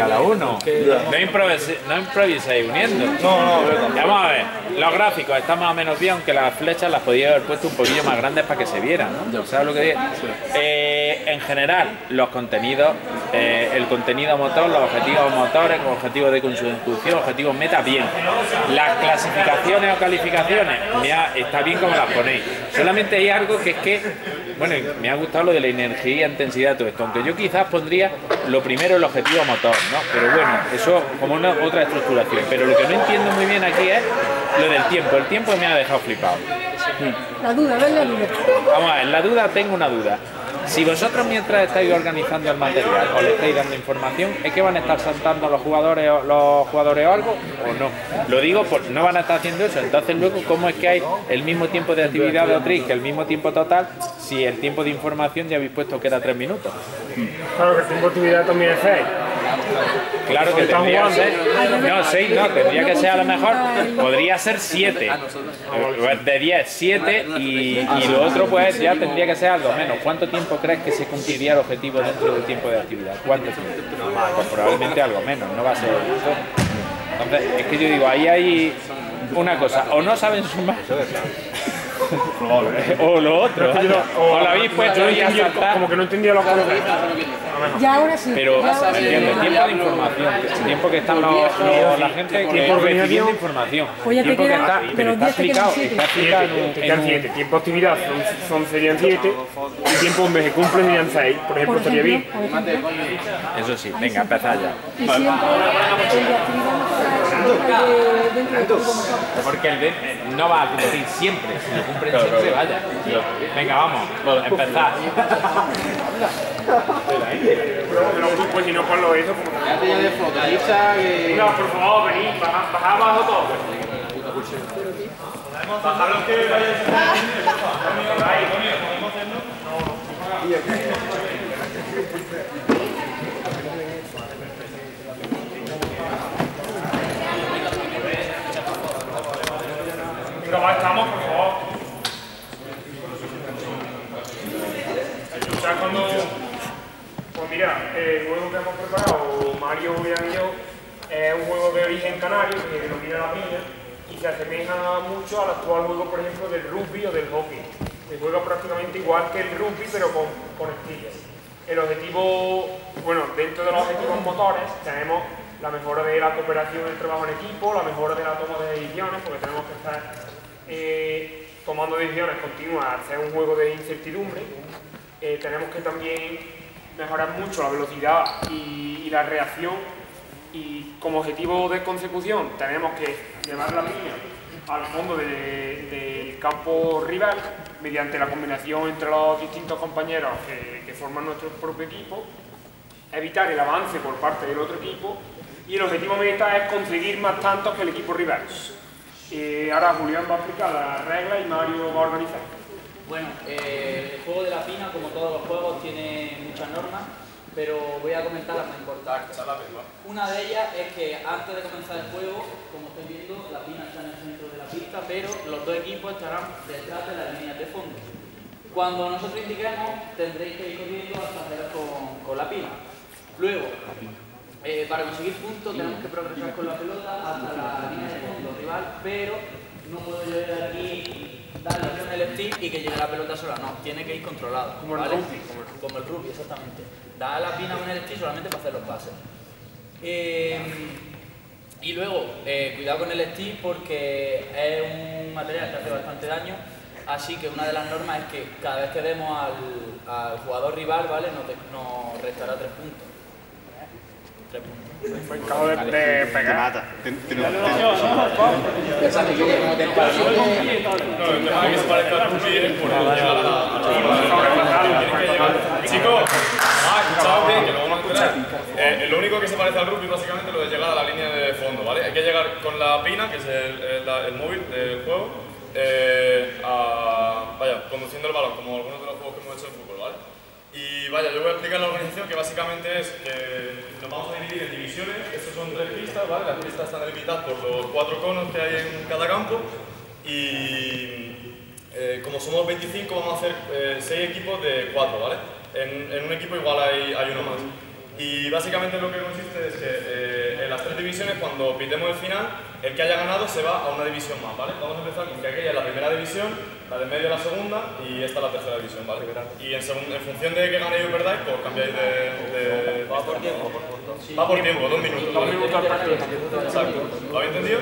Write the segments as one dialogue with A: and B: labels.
A: cada uno. No, improvise, no improviséis uniendo.
B: No, no.
A: Vamos a ver, los gráficos están más o menos bien, aunque las flechas las podía haber puesto un poquillo más grandes para que se vieran, ¿no? ¿Sabes lo que digo? Eh, en general, los contenidos, eh, el contenido motor, los objetivos motores, objetivos de consecución, objetivos meta, bien. Las clasificaciones o calificaciones, mira, está bien como las ponéis. Solamente hay algo que es que, bueno, me ha gustado lo de la energía, intensidad, todo esto, aunque yo quizás pondría lo primero el objetivo motor, ¿no? Pero bueno, eso como una otra estructuración. Pero lo que no entiendo muy bien aquí es lo del tiempo. El tiempo me ha dejado flipado.
C: La duda, ven la duda.
A: Vamos a ver, la duda, tengo una duda. Si vosotros mientras estáis organizando el material o le estáis dando información, ¿es que van a estar saltando los jugadores o- los jugadores o algo o no? Lo digo porque no van a estar haciendo eso. Entonces luego, ¿cómo es que hay el mismo tiempo de actividad de Otrix que el mismo tiempo total si el tiempo de información ya habéis puesto que era tres minutos?
D: Claro que de actividad también es 6.
A: Claro que tendría que ser. No, 6 no, tendría que ser a lo mejor. Podría ser 7. De 10, 7 y, y lo otro pues ya tendría que ser algo menos. ¿Cuánto tiempo crees que se cumpliría el objetivo dentro del tiempo de actividad? ¿Cuánto tiempo? Pues probablemente algo menos, no va a ser. Entonces, es que yo digo, ahí hay una cosa, o no saben sumar. O lo otro, o lo habéis puesto y a saltar.
D: como que no entendía los colores.
C: Ya ahora sí.
A: Pero entiendo, tiempo de información, el tiempo que están la gente que
D: Tiempo de
A: recibiendo información, tiempo que está, pero está
C: 10 te quedan
A: explicado,
C: siete.
A: está explicado en un-
D: 7, te
A: en
D: quedan
A: un-
D: 7. Tiempo de actividad son, serían 7 y tiempo donde se cumple serían 6. Por ejemplo,
C: Por
D: estaría bien.
A: Eso sí, venga, empezad ya.
C: Y siempre
A: Porque el de no va a cumplir siempre, si lo cumplen siempre, vaya. Venga, vamos,
D: los grupos, si no ponlo eso, como
E: ya de flotadista que...
D: No, por favor, venid, bajad bajad abajo todo. Bajad los que vayáis Venga, va, estamos, por favor. Ya cuando... Pues mira, el juego que hemos preparado, Mario, y yo, es un juego de origen canario que se denomina la piña y se asemeja mucho al actual juego, por ejemplo, del rugby o del hockey. Se juega prácticamente igual que el rugby, pero con, con esquillas. El objetivo, bueno, dentro de los objetivos motores tenemos la mejora de la cooperación el trabajo en equipo, la mejora de la toma de decisiones, porque tenemos que estar eh, tomando decisiones continuas, ser un juego de incertidumbre. Eh, tenemos que también mejorar mucho la velocidad y, la reacción y como objetivo de consecución tenemos que llevar la piña al fondo de- del campo rival mediante la combinación entre los distintos compañeros que, que forman nuestro propio equipo, evitar el avance por parte del otro equipo y el objetivo meta es conseguir más tantos que el equipo rival. Eh, ahora Julián va a explicar las reglas y Mario va a organizar.
F: Bueno, eh, el juego de la pina, como todos los juegos, tiene muchas normas, pero voy a comentar las más importantes. Una de ellas es que antes de comenzar el juego, como estáis viendo, la pina está en el centro de la pista, pero los dos equipos estarán detrás de las líneas de fondo. Cuando nosotros indiquemos, tendréis que ir corriendo hasta hacer con, con la pina. Luego, eh, para conseguir puntos tenemos que progresar con la pelota hasta la línea de fondo pero no puedo yo ir aquí darle con el stick y que llegue la pelota sola, no, tiene que ir controlado.
D: Como el rugby,
F: Como el rugby, exactamente. Da la pina con el stick solamente para hacer los pases. Eh, y luego, eh, cuidado con el stick porque es un material que hace bastante daño, así que una de las normas es que cada vez que demos al, al jugador rival, ¿vale? Nos, nos restará tres puntos. Tres puntos.
D: Acabo de, de pegar.
B: Chicos, ah, escuchad bien, que luego me enteráis. Eh, lo único que se parece al rugby básicamente es lo de llegar a la línea de fondo, ¿vale? Hay que llegar con la pina, que es el, el- la- el móvil del juego, eh, a, vaya, conduciendo el balón, como algunos de los juegos que hemos hecho en fútbol, ¿vale? Y vaya, yo voy a explicar la organización que básicamente es que nos vamos a dividir en divisiones, estos son tres pistas, ¿vale? Las pistas están delimitadas por los cuatro conos que hay en cada campo y eh, como somos 25 vamos a hacer 6 equipos de 4, ¿vale? En, un equipo igual hay uno más. Y básicamente lo que consiste es que eh, en las tres divisiones, cuando pitemos el final, el que haya ganado se va a una división más, ¿vale? Vamos a empezar con que aquella es la primera división, la de medio la segunda y esta la tercera división, ¿vale? Y en, segun- en función de que ganéis o perdáis, pues cambiáis de... de va por tiempo, Va por tiempo, dos minutos.
D: Dos minutos al partido.
B: Exacto. ¿Lo habéis entendido?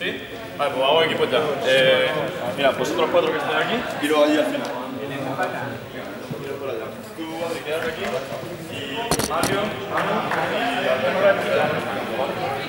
B: ¿Sí? Vale, pues hago equipos ya. Eh, mira, vosotros cuatro que estáis aquí y luego allí al final. Mario, Mario, Mario, Mario, Mario, Mario,